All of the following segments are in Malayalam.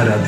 നാം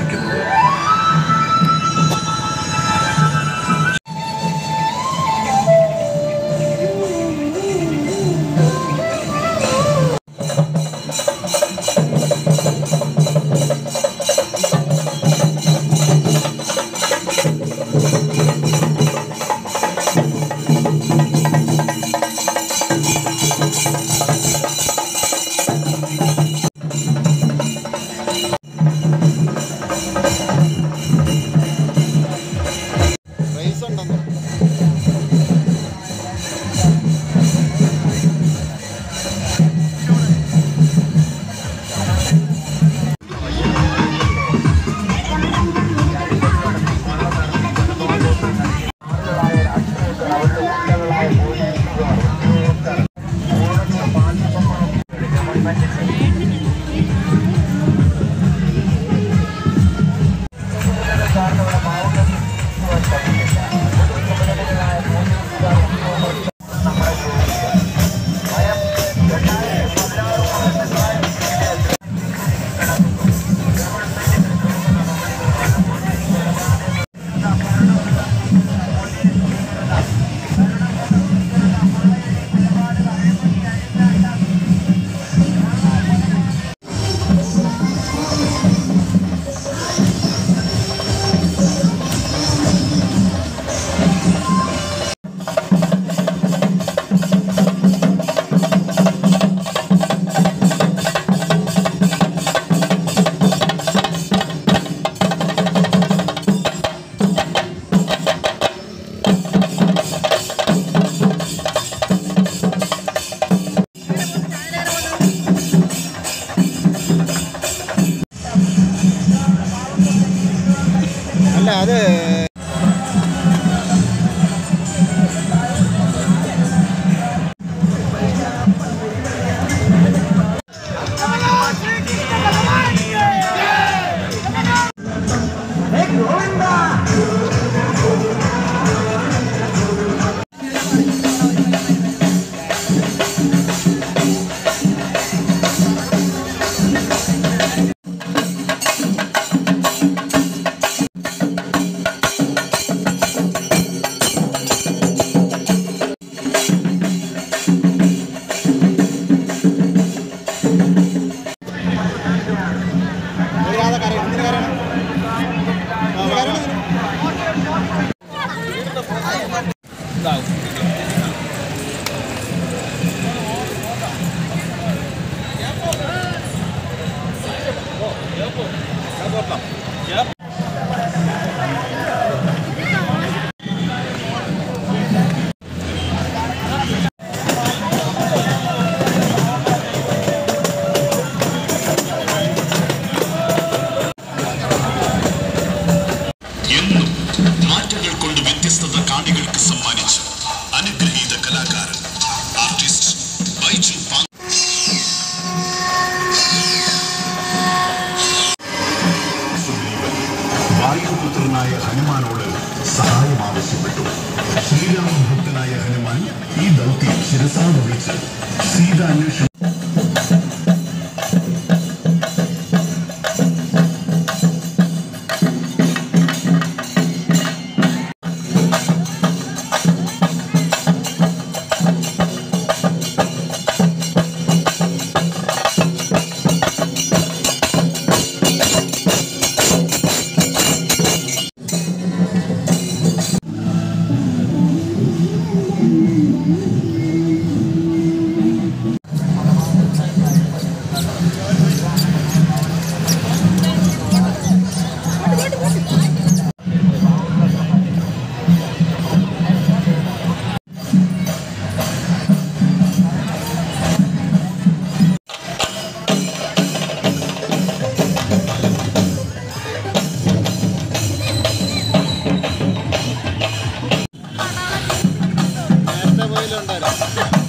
அல்ல அது കൊണ്ട് വ്യത്യസ്തത കാണികൾക്ക് സമ്മാനിച്ചു. അനുഗ്രഹീത കലാകാരൻ ആർട്ടിസ്റ്റ് ബൈജു വായുപുത്രനായ ഹനുമാനോട് സഹായം ആവശ്യപ്പെട്ടു. ശ്രീരാമഭക്തനായ ഹനുമാൻ ഈ ദൗത്യം ശിരസാവഹിച്ച് സീത അന്വേഷണം കയ്യിലുണ്ടായിരുന്നു